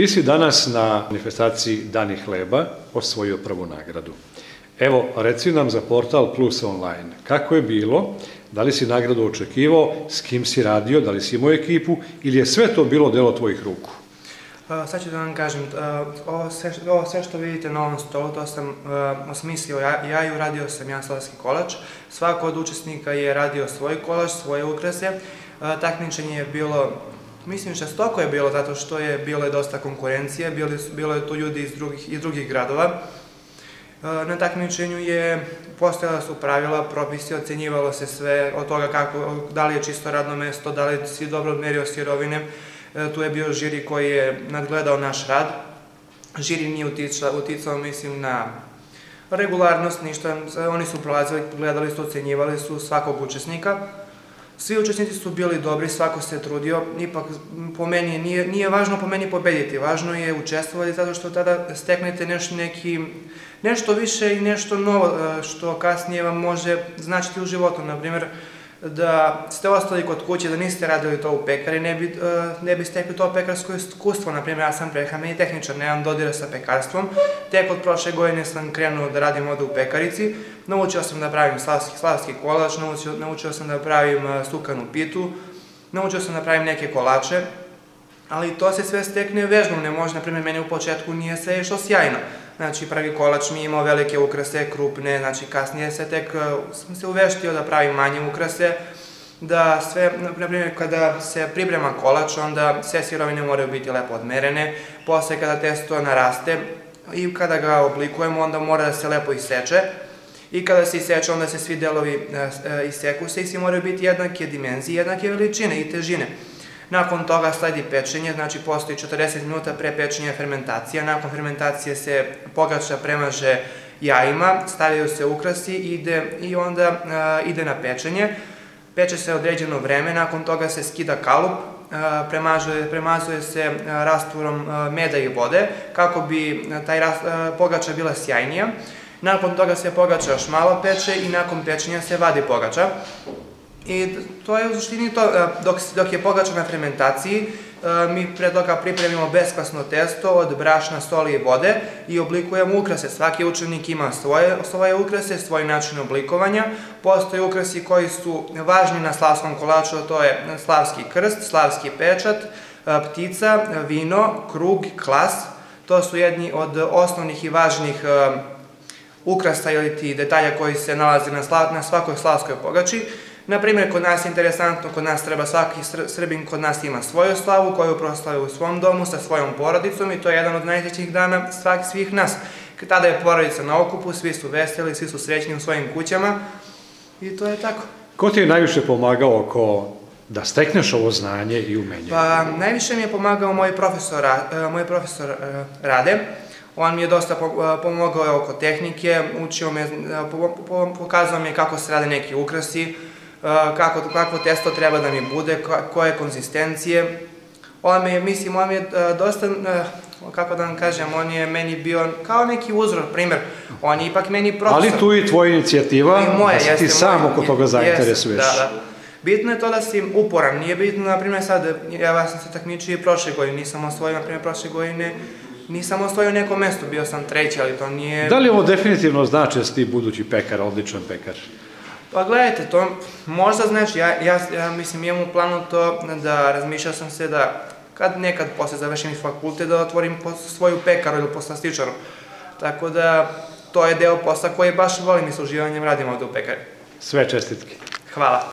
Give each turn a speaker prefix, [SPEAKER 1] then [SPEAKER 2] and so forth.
[SPEAKER 1] Ti si danas na manifestaciji Dani hleba osvojio prvu nagradu. Evo, reci nam za portal Plus Online, kako je bilo, da li si nagradu očekivao, s kim si radio, da li si imao ekipu ili je sve to bilo delo tvojih ruku?
[SPEAKER 2] sad ću da vam kažem, ovo sve, ovo sve što vidite na ovom stolu, to sam osmislio ja, ja i uradio sam ja slavski kolač. Svako od učesnika je radio svoj kolač, svoje ukrase. Takmičenje je bilo Mislim šestoko je bilo zato što je bilo je dosta konkurencije, bili, bilo je tu ljudi iz drugih, iz drugih gradova. Na takmičenju je postojala su pravila, propisi, ocenjivalo se sve od toga kako, da li je čisto radno mesto, da li si dobro odmerio sirovine. E, tu je bio žiri koji je nadgledao naš rad. Žiri nije uticao, uticao mislim, na regularnost, ništa. Oni su prolazili, gledali su, ocenjivali su svakog učesnika. Svi učesnici su bili dobri, svako se trudio, ipak po meni, nije, nije važno po meni pobediti, važno je učestvovati zato što tada steknete nešto, neki, nešto više i nešto novo e, što kasnije vam može značiti u životu. Naprimjer, da ste ostali kod kuće, da niste radili to u pekari, ne bi, e, ne bi stekli to pekarsko iskustvo. Naprimjer, ja sam prehrambeni tehničar, nemam dodira sa pekarstvom. Tek od prošle godine sam krenuo da radim ovde u pekarici. Naučio sam da pravim slavski, slavski kolač, naučio, naučio sam da pravim e, sukanu pitu, naučio sam da pravim neke kolače, ali to se sve stekne vežbom, ne može, na primjer, meni u početku nije sve išlo sjajno. Znači, prvi kolač mi imao velike ukrase, krupne, znači kasnije se tek, e, sam se uveštio da pravim manje ukrase, da sve, na primjer, kada se priprema kolač, onda sve sirovine moraju biti lepo odmerene, posle kada testo naraste i kada ga oblikujemo, onda mora da se lepo iseče, i kada se iseče, onda se svi delovi e, e, iseku se i svi moraju biti jednake dimenzije, jednake veličine i težine. Nakon toga sledi pečenje, znači postoji 40 minuta pre pečenja fermentacija. Nakon fermentacije se pogača premaže jajima, stavljaju se ukrasi ide, i onda a, ide na pečenje. Peče se određeno vreme, nakon toga se skida kalup, a, premažuje, premazuje se a, rastvorom meda i vode, kako bi taj rast, pogača bila sjajnija. Nakon toga se pogača još malo peče i nakon pečenja se vadi pogača. I to je u suštini to, e, dok, dok je pogača na fermentaciji, e, mi pre toga pripremimo beskvasno testo od brašna, soli i vode i oblikujemo ukrase. Svaki učenik ima svoje, svoje ukrase, svoj način oblikovanja. Postoje ukrasi koji su važni na slavskom kolaču, to je slavski krst, slavski pečat, e, ptica, vino, krug, klas. To su jedni od osnovnih i važnih ukrasa ili ti detalja koji se nalaze na, sla, na svakoj slavskoj pogači. Naprimjer, kod nas je interesantno, kod nas treba svaki Srbin, kod nas ima svoju slavu koju proslave u svom domu sa svojom porodicom i to je jedan od najsrećnijih dana svak, svih nas. Tada je porodica na okupu, svi su veseli, svi su srećni u svojim kućama i to je tako.
[SPEAKER 1] Ko ti je najviše pomagao oko da stekneš ovo znanje i umenje?
[SPEAKER 2] Pa, najviše mi je pomagao moj profesor, e, moj profesor e, Rade. On mi je dosta e, pomogao oko tehnike, učio me, pokazao mi je kako se rade neki ukrasi, kako, kako testo treba da mi bude, koje konzistencije. On me, mislim, on mi je dosta, kako da vam kažem, on je meni bio kao neki uzor, primer, on je ipak meni profesor.
[SPEAKER 1] Ali tu i tvoja inicijativa, I moje, da si ti sam oko toga zainteresuješ.
[SPEAKER 2] Jeste, da, da. Bitno je to da si uporan, nije bitno, na primjer, sad, ja sam se takmičio i prošle godine, nisam osvojio, na primjer, prošle godine, nisam osvojio neko mesto, bio sam treći, ali to nije...
[SPEAKER 1] Da li ovo definitivno znači da si ti budući pekar, odličan pekar?
[SPEAKER 2] Pa gledajte, to možda znači, ja, ja, ja mislim imam u planu to da razmišljao sam se da kad nekad posle završim fakulte da otvorim svoju pekaru ili poslastičaru. Tako da to je deo posla koji baš volim i sa uživanjem radim ovde u pekari.
[SPEAKER 1] Sve čestitke.
[SPEAKER 2] Hvala.